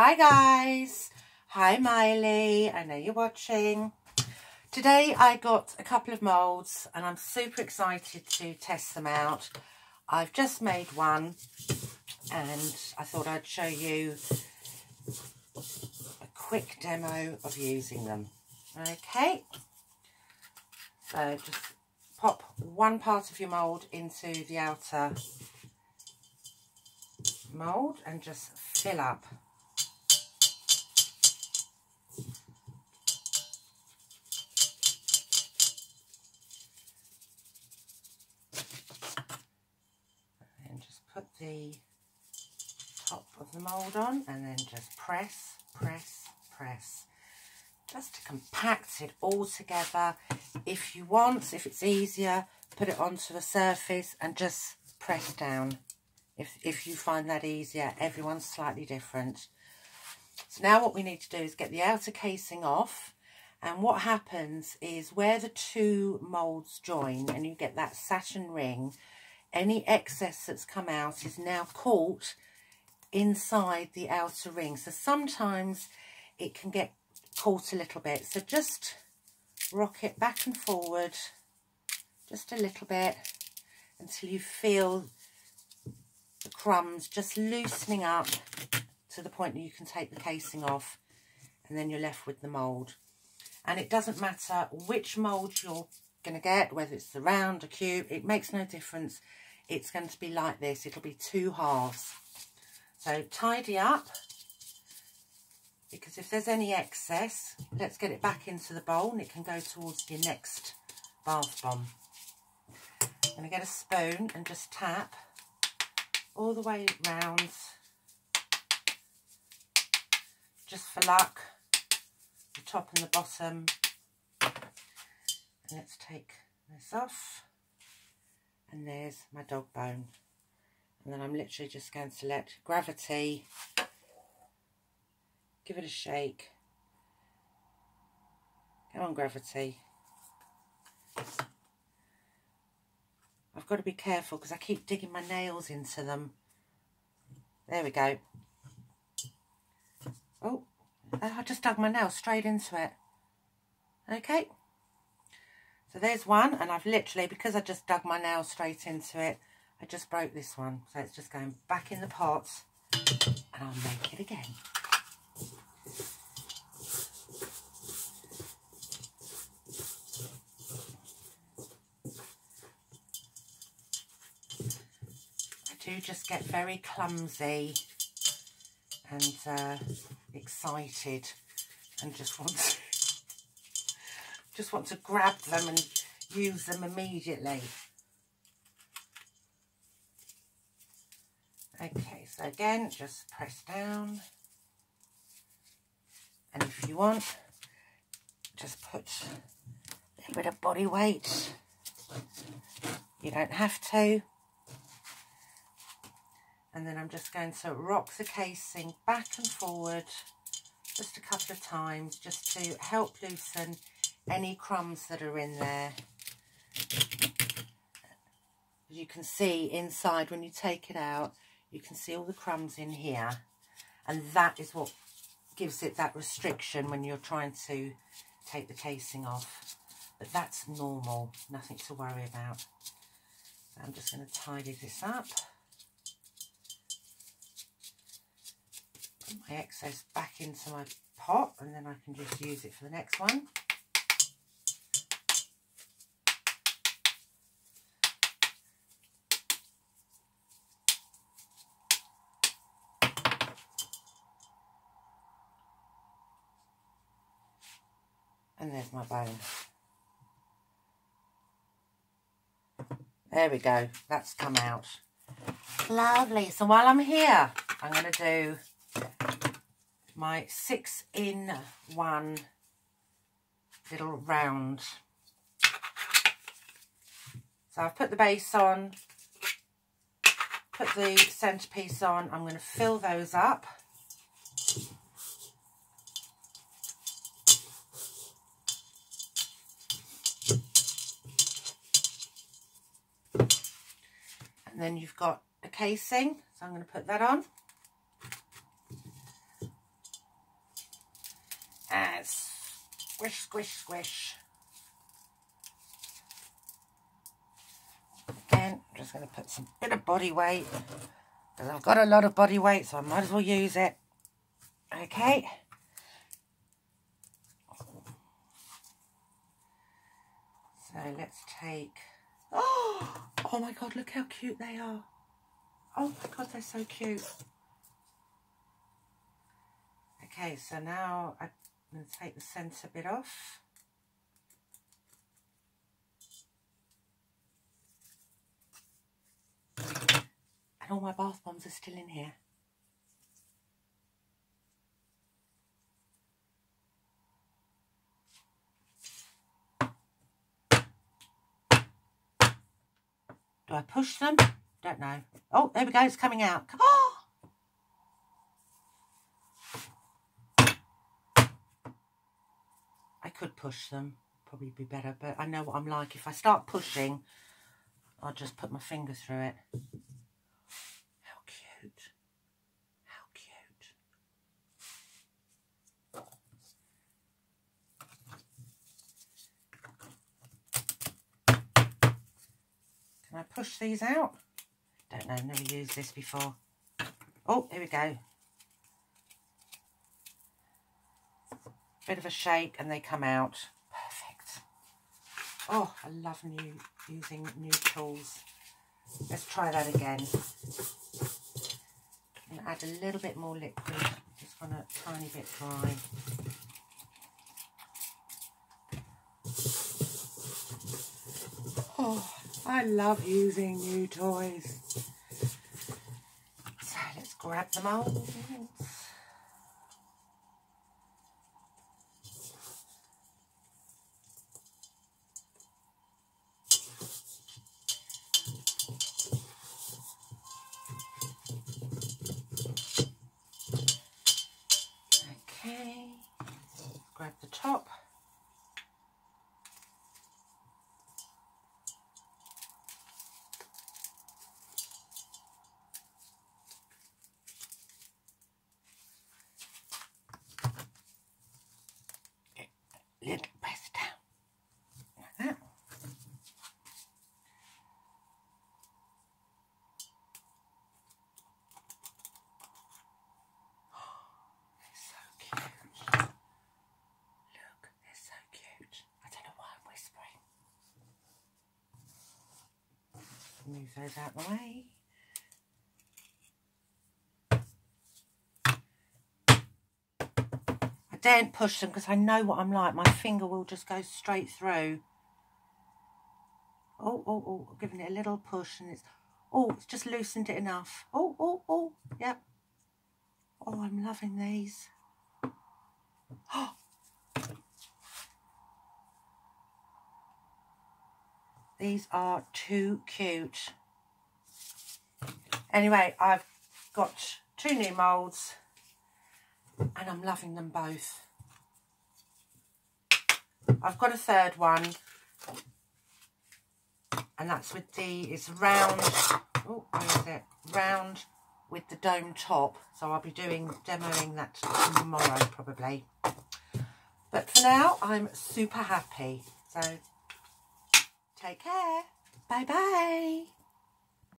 Hi guys, hi Miley, I know you're watching. Today I got a couple of moulds and I'm super excited to test them out. I've just made one and I thought I'd show you a quick demo of using them. Okay, so just pop one part of your mould into the outer mould and just fill up the top of the mould on and then just press, press, press. Just to compact it all together. If you want, if it's easier, put it onto the surface and just press down. If, if you find that easier, everyone's slightly different. So now what we need to do is get the outer casing off. And what happens is where the two moulds join and you get that satin ring, any excess that's come out is now caught inside the outer ring. So sometimes it can get caught a little bit. So just rock it back and forward just a little bit until you feel the crumbs just loosening up to the point that you can take the casing off and then you're left with the mould. And it doesn't matter which mould you're going to get, whether it's the round, a cube, it makes no difference. It's going to be like this. It'll be two halves. So tidy up because if there's any excess, let's get it back into the bowl and it can go towards your next bath bomb. I'm going to get a spoon and just tap all the way round just for luck the top and the bottom let's take this off. And there's my dog bone. And then I'm literally just going to let gravity give it a shake. Come on gravity. I've got to be careful because I keep digging my nails into them. There we go. Oh I just dug my nail straight into it. Okay so there's one, and I've literally, because I just dug my nail straight into it, I just broke this one. So it's just going back in the pot, and I'll make it again. I do just get very clumsy and uh, excited and just want to just want to grab them and use them immediately. Okay, so again, just press down. And if you want, just put a little bit of body weight. You don't have to. And then I'm just going to rock the casing back and forward just a couple of times just to help loosen any crumbs that are in there. As you can see inside when you take it out, you can see all the crumbs in here. And that is what gives it that restriction when you're trying to take the casing off. But that's normal, nothing to worry about. So I'm just going to tidy this up. Put my excess back into my pot and then I can just use it for the next one. And there's my bone. There we go. That's come out. Lovely. So while I'm here, I'm going to do my six in one little round. So I've put the base on, put the centerpiece on. I'm going to fill those up. And then you've got a casing, so I'm going to put that on. And squish, squish, squish. Again, I'm just going to put some bit of body weight. Because I've got a lot of body weight, so I might as well use it. Okay. So let's take... Oh, oh my God, look how cute they are. Oh my God, they're so cute. Okay, so now I'm going to take the centre bit off. And all my bath bombs are still in here. Do I push them? Don't know. Oh, there we go. It's coming out. Oh! I could push them. Probably be better. But I know what I'm like. If I start pushing, I'll just put my finger through it. How cute. How cute. I push these out? Don't know, never used this before. Oh, here we go. Bit of a shake and they come out. Perfect. Oh, I love new using new tools. Let's try that again. And add a little bit more liquid. Just want a tiny bit dry. Oh, I love using new toys. So let's grab the molds. Okay, grab the top. little press down like that. They're so cute. Look, they're so cute. I don't know why I'm whispering. Move those out the way. I daren't push them because I know what I'm like. My finger will just go straight through. Oh, oh, oh, giving it a little push and it's, oh, it's just loosened it enough. Oh, oh, oh, yep. Oh, I'm loving these. Oh. These are too cute. Anyway, I've got two new moulds and I'm loving them both. I've got a third one and that's with the, it's round, oh, where is it? Round with the dome top. So I'll be doing, demoing that tomorrow probably. But for now, I'm super happy. So take care. Bye-bye.